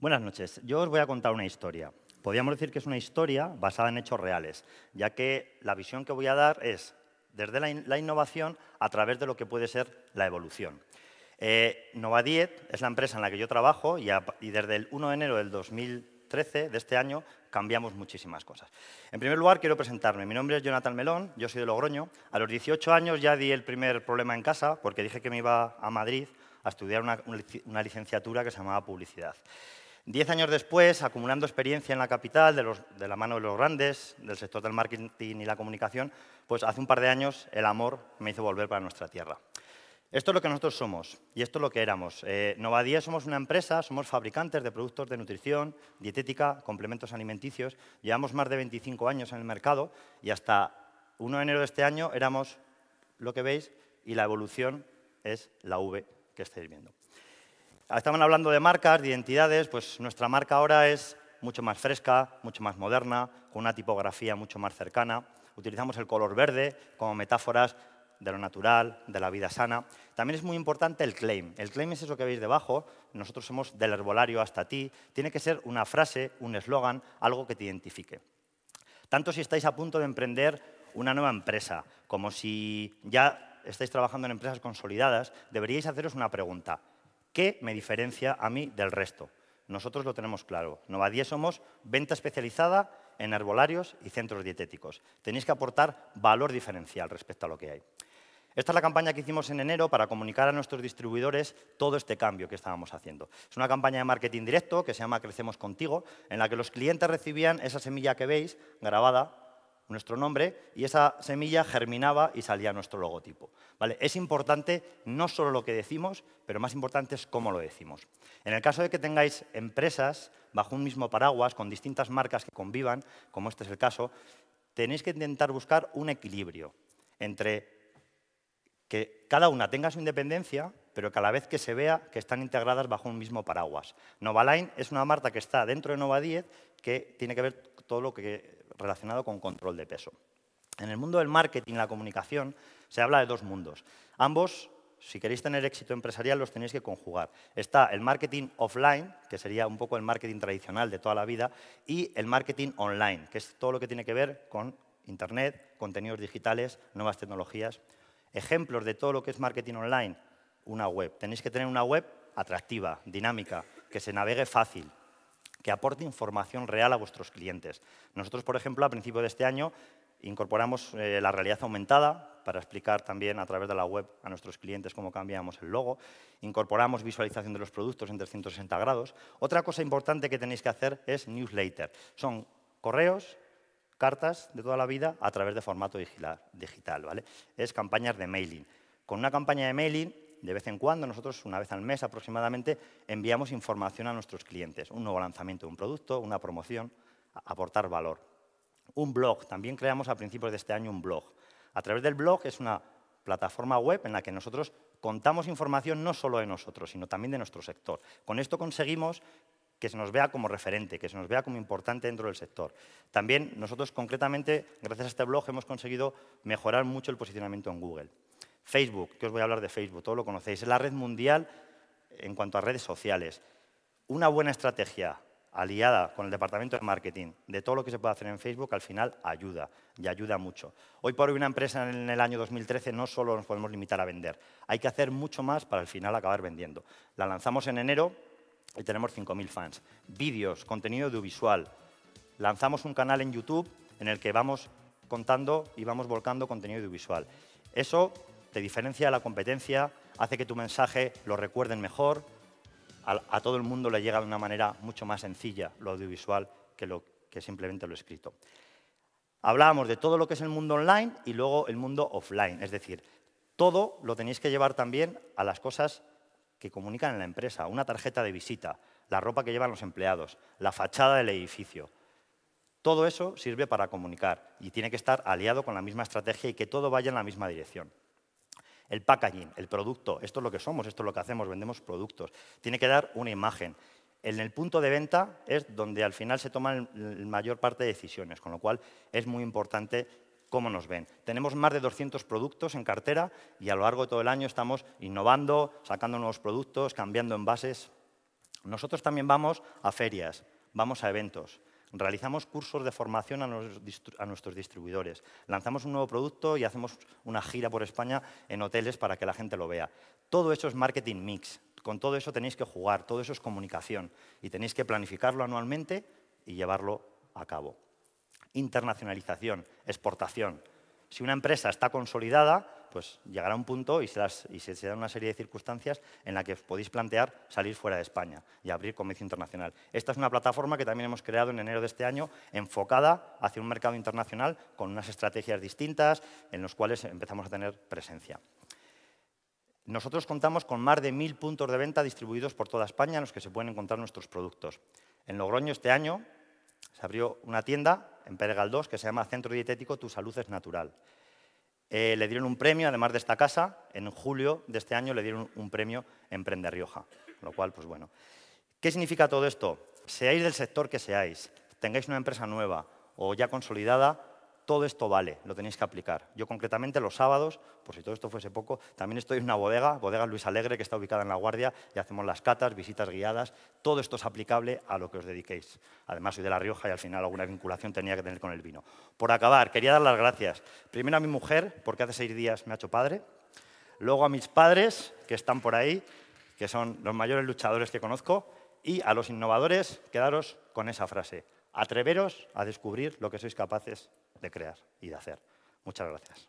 Buenas noches. Yo os voy a contar una historia. Podríamos decir que es una historia basada en hechos reales, ya que la visión que voy a dar es desde la, innovación a través de lo que puede ser la evolución. Eh, Novadiet es la empresa en la que yo trabajo y, desde el 1 de enero del 2013, de este año, cambiamos muchísimas cosas. En primer lugar, quiero presentarme. Mi nombre es Jonathan Melón, yo soy de Logroño. A los 18 años ya di el primer problema en casa porque dije que me iba a Madrid a estudiar una, licenciatura que se llamaba Publicidad. Diez años después, acumulando experiencia en la capital, de, la mano de los grandes, del sector del marketing y la comunicación, pues hace un par de años el amor me hizo volver para nuestra tierra. Esto es lo que nosotros somos y esto es lo que éramos. Eh, Novadía somos una empresa, somos fabricantes de productos de nutrición, dietética, complementos alimenticios. Llevamos más de 25 años en el mercado y hasta 1 de enero de este año éramos lo que veis y la evolución es la V que estáis viendo. Estaban hablando de marcas, de identidades, pues nuestra marca ahora es mucho más fresca, mucho más moderna, con una tipografía mucho más cercana. Utilizamos el color verde como metáforas de lo natural, de la vida sana. También es muy importante el claim. El claim es eso que veis debajo. Nosotros somos del herbolario hasta ti. Tiene que ser una frase, un eslogan, algo que te identifique. Tanto si estáis a punto de emprender una nueva empresa, como si ya estáis trabajando en empresas consolidadas, deberíais haceros una pregunta. ¿Qué me diferencia a mí del resto? Nosotros lo tenemos claro. Novadie somos venta especializada en herbolarios y centros dietéticos. Tenéis que aportar valor diferencial respecto a lo que hay. Esta es la campaña que hicimos en enero para comunicar a nuestros distribuidores todo este cambio que estábamos haciendo. Es una campaña de marketing directo que se llama Crecemos Contigo, en la que los clientes recibían esa semilla que veis grabada nuestro nombre y esa semilla germinaba y salía nuestro logotipo. ¿Vale? Es importante no solo lo que decimos, pero más importante es cómo lo decimos. En el caso de que tengáis empresas bajo un mismo paraguas con distintas marcas que convivan, como este es el caso, tenéis que intentar buscar un equilibrio entre que cada una tenga su independencia, pero que a la vez que se vea que están integradas bajo un mismo paraguas. Novaline es una marca que está dentro de Nova 10 que tiene que ver todo lo que relacionado con control de peso. En el mundo del marketing la comunicación se habla de dos mundos. Ambos, si queréis tener éxito empresarial, los tenéis que conjugar. Está el marketing offline, que sería un poco el marketing tradicional de toda la vida, y el marketing online, que es todo lo que tiene que ver con Internet, contenidos digitales, nuevas tecnologías. Ejemplos de todo lo que es marketing online, una web. Tenéis que tener una web atractiva, dinámica, que se navegue fácil, que aporte información real a vuestros clientes. Nosotros, por ejemplo, a principio de este año incorporamos eh, la realidad aumentada para explicar también a través de la web a nuestros clientes cómo cambiamos el logo. Incorporamos visualización de los productos en 360 grados. Otra cosa importante que tenéis que hacer es newsletter. Son correos cartas de toda la vida a través de formato digital. ¿vale? Es campañas de mailing. Con una campaña de mailing, de vez en cuando, nosotros una vez al mes aproximadamente, enviamos información a nuestros clientes. Un nuevo lanzamiento de un producto, una promoción, aportar valor. Un blog. También creamos a principios de este año un blog. A través del blog es una plataforma web en la que nosotros contamos información no solo de nosotros, sino también de nuestro sector. Con esto conseguimos que se nos vea como referente, que se nos vea como importante dentro del sector. También nosotros concretamente, gracias a este blog, hemos conseguido mejorar mucho el posicionamiento en Google. Facebook, que os voy a hablar de Facebook, todo lo conocéis, es la red mundial en cuanto a redes sociales. Una buena estrategia aliada con el departamento de marketing de todo lo que se puede hacer en Facebook, al final ayuda y ayuda mucho. Hoy por hoy una empresa en el año 2013 no solo nos podemos limitar a vender, hay que hacer mucho más para al final acabar vendiendo. La lanzamos en enero, y tenemos 5.000 fans. Vídeos, contenido audiovisual. Lanzamos un canal en YouTube en el que vamos contando y vamos volcando contenido audiovisual. Eso te diferencia de la competencia, hace que tu mensaje lo recuerden mejor, a, todo el mundo le llega de una manera mucho más sencilla lo audiovisual que, lo, que simplemente lo escrito. Hablábamos de todo lo que es el mundo online y luego el mundo offline, es decir, todo lo tenéis que llevar también a las cosas que comunican en la empresa, una tarjeta de visita, la ropa que llevan los empleados, la fachada del edificio. Todo eso sirve para comunicar y tiene que estar aliado con la misma estrategia y que todo vaya en la misma dirección. El packaging, el producto, esto es lo que somos, esto es lo que hacemos, vendemos productos. Tiene que dar una imagen. En el punto de venta es donde al final se toman la mayor parte de decisiones, con lo cual es muy importante cómo nos ven. Tenemos más de 200 productos en cartera y a lo largo de todo el año estamos innovando, sacando nuevos productos, cambiando envases. Nosotros también vamos a ferias, vamos a eventos, realizamos cursos de formación a, nuestros distribuidores, lanzamos un nuevo producto y hacemos una gira por España en hoteles para que la gente lo vea. Todo eso es marketing mix. Con todo eso tenéis que jugar, todo eso es comunicación y tenéis que planificarlo anualmente y llevarlo a cabo. Internacionalización, exportación. Si una empresa está consolidada, pues llegará un punto y se, dan una serie de circunstancias en la que podéis plantear salir fuera de España y abrir comercio internacional. Esta es una plataforma que también hemos creado en enero de este año, enfocada hacia un mercado internacional con unas estrategias distintas en los cuales empezamos a tener presencia. Nosotros contamos con más de mil puntos de venta distribuidos por toda España en los que se pueden encontrar nuestros productos. En Logroño este año se abrió una tienda en Pérez Galdós que se llama Centro Dietético Tu Salud es Natural. Eh, le dieron un premio, además de esta casa, en julio de este año le dieron un premio Emprende Rioja, lo cual, pues bueno. ¿Qué significa todo esto? Seáis del sector que seáis, tengáis una empresa nueva o ya consolidada, todo esto vale, lo tenéis que aplicar. Yo concretamente los sábados, por si todo esto fuese poco, también estoy en una bodega, bodega Luis Alegre, que está ubicada en La Guardia, y hacemos las catas, visitas guiadas, todo esto es aplicable a lo que os dediquéis. Además soy de La Rioja y al final alguna vinculación tenía que tener con el vino. Por acabar, quería dar las gracias. Primero a mi mujer, porque hace seis días me ha hecho padre. Luego a mis padres, que están por ahí, que son los mayores luchadores que conozco. Y a los innovadores, quedaros con esa frase. Atreveros a descubrir lo que sois capaces de crear y de hacer. Muchas gracias.